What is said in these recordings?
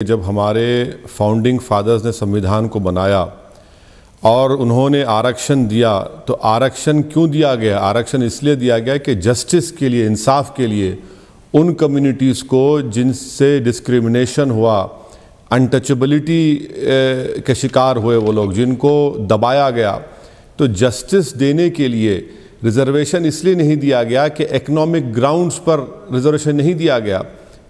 जब हमारे founding fathers ने संविधान को बनाया और उन्होंने आरक्षण दिया तो आरक्षण क्यों दिया गया? आरक्षण इसलिए दिया गया कि जस्टिस के लिए, इंसाफ के लिए, उन कम्युनिटीज़ को जिनसे डिस्क्रिमिनेशन हुआ अनटचेबिलिटी के शिकार हुए वो लोग, जिनको दबाया गया तो जस्टिस देने के लिए रिजर्वेशन इसलिए नहीं दिया गया कि इकोनॉमिक ग्राउंड्स पर रिजर्वेशन नहीं दिया गया।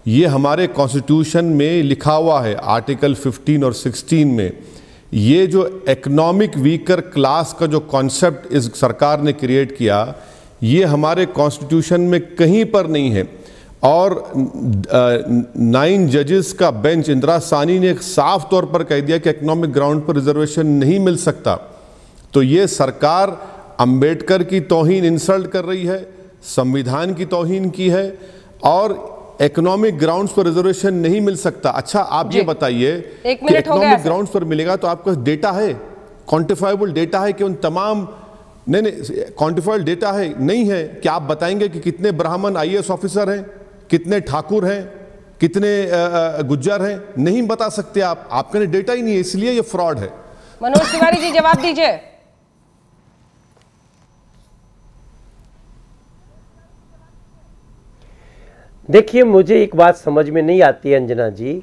ये हमारे कॉन्स्टिट्यूशन में लिखा हुआ है आर्टिकल 15 और 16 में। ये जो इकोनॉमिक वीकर क्लास का जो कॉन्सेप्ट इस सरकार ने क्रिएट किया, ये हमारे कॉन्स्टिट्यूशन में कहीं पर नहीं है। और नाइन जजेस का बेंच इंदिरा सानी ने साफ़ तौर पर कह दिया कि इकोनॉमिक ग्राउंड पर रिजर्वेशन नहीं मिल सकता। तो ये सरकार अंबेडकर की तोहिन इंसल्ट कर रही है, संविधान की तोहिन की है, और इकोनॉमिक ग्राउंड्स पर रिजर्वेशन नहीं मिल सकता। अच्छा आप ये बताइए कि इकोनॉमिक ग्राउंड्स पर मिलेगा तो आपका डेटा है? क्वांटिफाइबल डेटा है कि उन तमाम नहीं नहीं क्वांटिफाइबल डेटा है? नहीं है। कि आप बताएँगे कि कितने ब्राह्मण आईएएस ऑफिसर हैं? कितने ठाकुर हैं? कितने गुज्जर हैं? नहीं बता सकते आप। आपके डेटा ही नहीं है इसलिए ये फ्रॉड है। मनोज तिवारी जी जवाब दीजिए। देखिए, मुझे एक बात समझ में नहीं आती अंजना जी,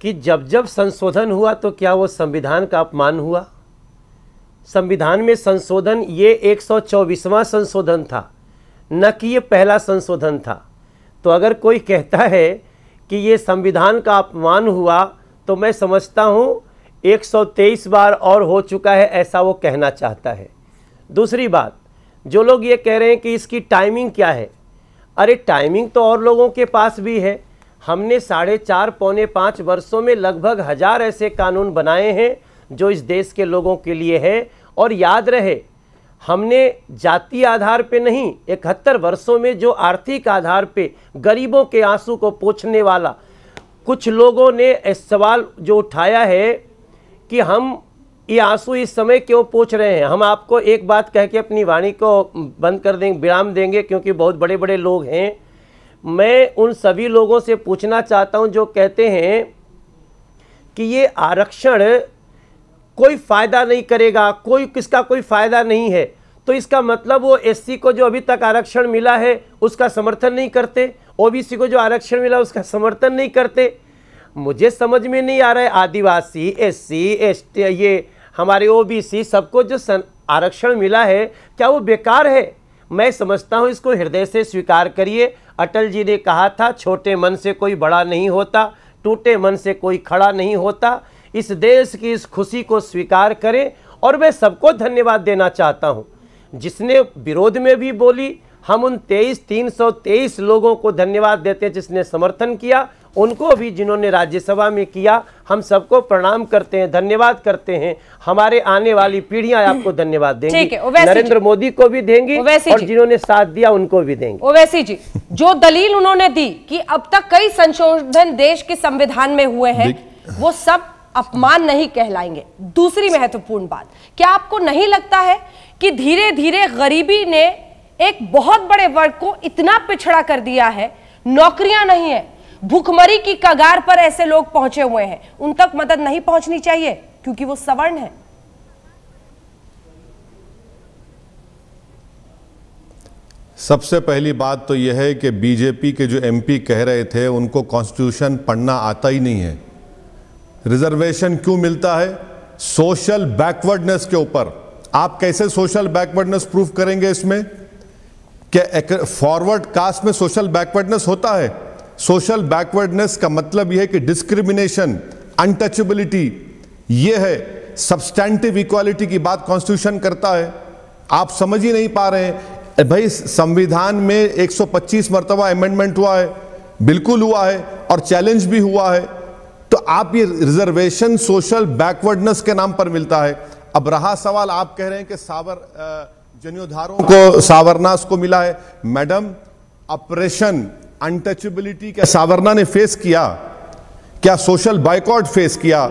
कि जब जब संशोधन हुआ तो क्या वो संविधान का अपमान हुआ? संविधान में संशोधन ये एक संशोधन था, न कि ये पहला संशोधन था। तो अगर कोई कहता है कि ये संविधान का अपमान हुआ तो मैं समझता हूँ 123 बार और हो चुका है ऐसा वो कहना चाहता है। दूसरी बात, जो लोग ये कह रहे हैं कि इसकी टाइमिंग क्या है? अरे टाइमिंग तो और लोगों के पास भी है। हमने साढ़े चार, पौने पाँच वर्षों में लगभग हज़ार ऐसे कानून बनाए हैं, जो इस देश के लोगों के लिए है। और याद रहे, हमने जाति आधार पे नहीं, इकहत्तर वर्षों में जो आर्थिक आधार पे गरीबों के आँसू को पोछने वाला, कुछ लोगों ने सवाल जो उठाया है कि हम ये आँसू इस समय क्यों पूछ रहे हैं? हम आपको एक बात कह के अपनी वाणी को बंद कर देंगे विराम देंगे, क्योंकि बहुत बड़े बड़े लोग हैं। मैं उन सभी लोगों से पूछना चाहता हूँ जो कहते हैं कि ये आरक्षण कोई फ़ायदा नहीं करेगा, कोई किसका कोई फ़ायदा नहीं है। तो इसका मतलब वो एससी को जो अभी तक आरक्षण मिला है, उसका समर्थन नहीं करते। ओबीसी को जो आरक्षण मिला, उसका समर्थन नहीं करते। मुझे समझ में नहीं आ रहा है, आदिवासी, एससी, एसटी, ये हमारे ओबीसी सबको जो आरक्षण मिला है, क्या वो बेकार है? मैं समझता हूँ इसको हृदय से स्वीकार करिए। अटल जी ने कहा था, छोटे मन से कोई बड़ा नहीं होता, टूटे मन से कोई खड़ा नहीं होता। इस देश की इस खुशी को स्वीकार करें और मैं सबको धन्यवाद देना चाहता हूँ। जिसने विरोध में भी बोली, हम उन तेईस, तीन सौ तेईस लोगों को धन्यवाद देते हैं जिसने समर्थन किया। उनको भी जिन्होंने राज्यसभा में किया हम सबको प्रणाम करते हैं धन्यवाद करते हैं। हमारे आने वाली पीढ़ियाँ आपको धन्यवाद देंगी। नरेंद्र मोदी को भी देंगी और जिन्होंने साथ दिया उनको भी देंगे। ओवैसी जी जो दलील उन्होंने दी कि अब तक कई संशोधन देश के संविधान में हुए हैं वो सब अपमान नहीं कहलाएँगे। दूसरी महत्वपूर्ण बात क्या आपको नहीं लगता है कि धीरे धीरे गरीबी ने एक बहुत बड़े वर्ग को इतना पिछड़ा कर दिया है? नौकरियाँ नहीं है भूखमरी की कगार पर ऐसे लोग पहुँचे हुए हैं। उन तक मदद नहीं पहुंचनी चाहिए, क्योंकि वो सवर्ण है। सबसे पहली बात तो यह है कि बीजेपी के जो एमपी कह रहे थे, उनको कॉन्स्टिट्यूशन पढ़ना आता ही नहीं है। रिजर्वेशन क्यों मिलता है? सोशल बैकवर्डनेस के ऊपर। आप कैसे सोशल बैकवर्डनेस प्रूफ करेंगे इसमें? क्या फॉरवर्ड कास्ट में सोशल बैकवर्डनेस होता है? सोशल बैकवर्डनेस का मतलब यह है कि डिस्क्रिमिनेशन, अनटचेबिलिटी यह है सब्सटैंटिव इक्वालिटी की बात कॉन्स्टिट्यूशन करता है। आप समझ ही नहीं पा रहे हैं। भाई, संविधान में 125 मरतबा अमेंडमेंट हुआ है, बिल्कुल हुआ है और चैलेंज भी हुआ है। तो आप ये रिजर्वेशन सोशल बैकवर्डनेस के नाम पर मिलता है। अब रहा सवाल, आप कह रहे हैं कि सावर जनियोधारों को, सावरनास को मिला है। मैडम ऑपरेशन अनटचेबिलिटी क्या सावरना ने फेस किया? क्या सोशल बाइकआउट फेस किया?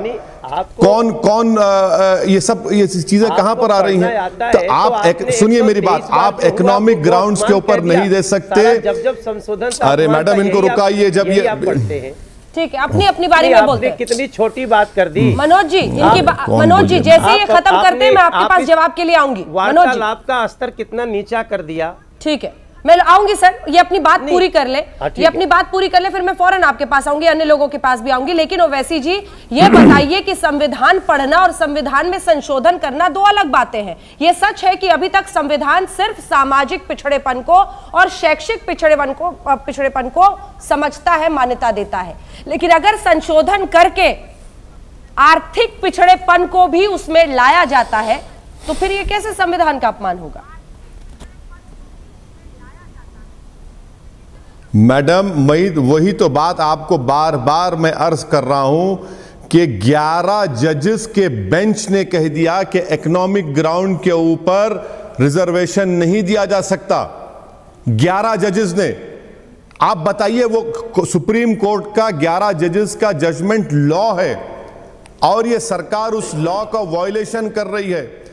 कौन कौन आ, ये सब ये चीज़ें कहाँ पर आ रही हैं? तो, तो आप सुनिए मेरी बात आप इकोनॉमिक ग्राउंड्स के ऊपर नहीं दे सकते। जब जब संशोधन अरे मैडम इनको रुकाइए जब ये ठीक है अपनी अपनी बारी में बोलते हैं। कितनी छोटी बात कर दी। मनोज जी इनकी मनोज जी जैसे ये खत्म करते हैं मैं आपके पास जवाब के लिए आऊँगी। मनोज जी। वार्तालाप का स्तर कितना नीचा कर दिया। ठीक है। मैं आऊँगी सर ये अपनी बात पूरी कर ले। हाँ, ये अपनी बात पूरी कर ले फिर मैं फ़ौरन आपके पास आऊँगी अन्य लोगों के पास भी आऊँगी। लेकिन ओवैसी जी ये बताइए कि संविधान पढ़ना और संविधान में संशोधन करना दो अलग बातें हैं। ये सच है कि अभी तक संविधान सिर्फ़ सामाजिक पिछड़ेपन को और शैक्षिक पिछड़ेपन को पिछड़ेपन को समझता है मान्यता देता है। लेकिन अगर संशोधन करके आर्थिक पिछड़ेपन को भी उसमें लाया जाता है तो फिर ये कैसे संविधान का अपमान होगा? मैडम मैं वही तो बात आपको बार बार मैं अर्ज़ कर रहा हूँ कि 11 जजेस के बेंच ने कह दिया कि इकोनॉमिक ग्राउंड के ऊपर रिजर्वेशन नहीं दिया जा सकता। 11 जजेस ने। आप बताइए वो सुप्रीम कोर्ट का 11 जजेस का जजमेंट लॉ है और ये सरकार उस लॉ का वॉयलेशन कर रही है।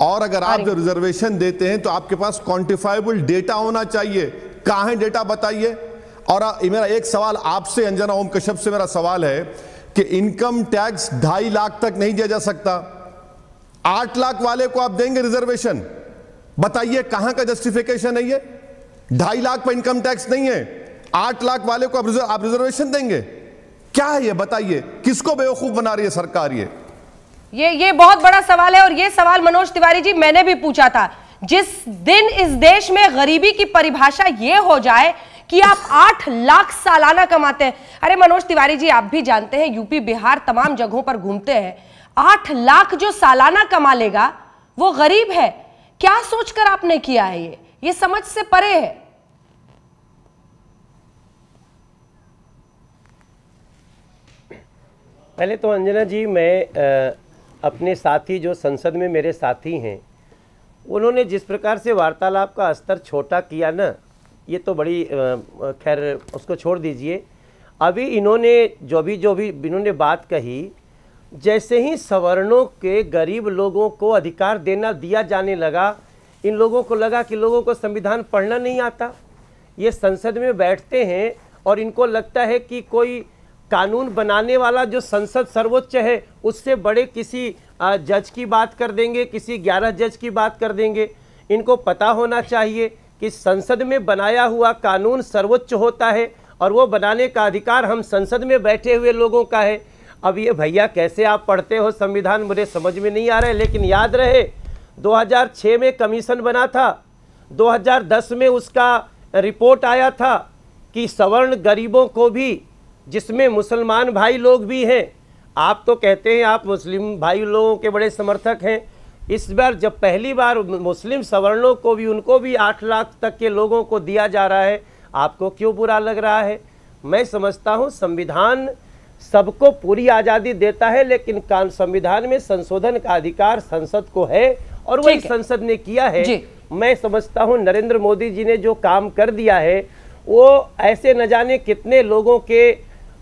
और अगर आप जो रिजर्वेशन देते हैं तो आपके पास क्वांटिफाइबल डेटा होना चाहिए। कहा है डेटा बताइए। और मेरा एक सवाल आपसे, अंजना ओम कश्यप से मेरा सवाल है कि इनकम टैक्स ढाई लाख तक नहीं दिया जा सकता। आठ लाख वाले को आप देंगे रिजर्वेशन। बताइए कहाँ का जस्टिफिकेशन है ये? ढाई लाख पर इनकम टैक्स नहीं है। आठ लाख वाले को आप रिजर्वेशन देंगे। क्या है ये? बताइए। किसको बेवकूफ़ बना रही है सरकार ये? ये ये बहुत बड़ा सवाल है और ये सवाल मनोज तिवारी जी, मैंने भी पूछा था। जिस दिन इस देश में गरीबी की परिभाषा ये हो जाए कि आप आठ लाख सालाना कमाते हैं। अरे मनोज तिवारी जी आप भी जानते हैं यूपी बिहार तमाम जगहों पर घूमते हैं। आठ लाख जो सालाना कमा लेगा वो गरीब है। क्या सोचकर आपने किया है ये? ये समझ से परे है। पहले तो अंजना जी मैं अ, अपने साथी जो संसद में मेरे साथी हैं उन्होंने जिस प्रकार से वार्तालाप का स्तर छोटा किया ना ये तो बड़ी खैर, उसको छोड़ दीजिए। अभी इन्होंने जो भी जो भी इन्होंने बात कही, जैसे ही सवर्णों के गरीब लोगों को अधिकार देना, दिया जाने लगा, इन लोगों को लगा कि लोगों को संविधान पढ़ना नहीं आता। ये संसद में बैठते हैं और इनको लगता है कि कोई कानून बनाने वाला जो संसद सर्वोच्च है, उससे बड़े किसी जज की बात कर देंगे, किसी ग्यारह जज की बात कर देंगे। इनको पता होना चाहिए कि संसद में बनाया हुआ कानून सर्वोच्च होता है और वो बनाने का अधिकार हम संसद में बैठे हुए लोगों का है। अब ये भैया कैसे आप पढ़ते हो? संविधान मुझे समझ में नहीं आ रहा है, लेकिन याद रहे 2006 में कमीशन बना था। 2010 में उसका रिपोर्ट आया था कि सवर्ण गरीबों को भी, जिसमें मुसलमान भाई लोग भी हैं, आप तो कहते हैं आप मुस्लिम भाई लोगों के बड़े समर्थक हैं इस बार जब पहली बार मुस्लिम सवर्णों को भी उनको भी आठ लाख तक के लोगों को दिया जा रहा है आपको क्यों बुरा लग रहा है? मैं समझता हूँ संविधान सबको पूरी आज़ादी देता है लेकिन कान संविधान में संशोधन का अधिकार संसद को है और वही संसद ने किया है। मैं समझता हूँ नरेंद्र मोदी जी ने जो काम कर दिया है वो ऐसे न जाने कितने लोगों के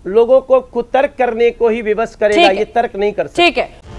लोगों को कुतर्क करने को ही विवश करेगा ये तर्क नहीं कर सकता। ठीक है।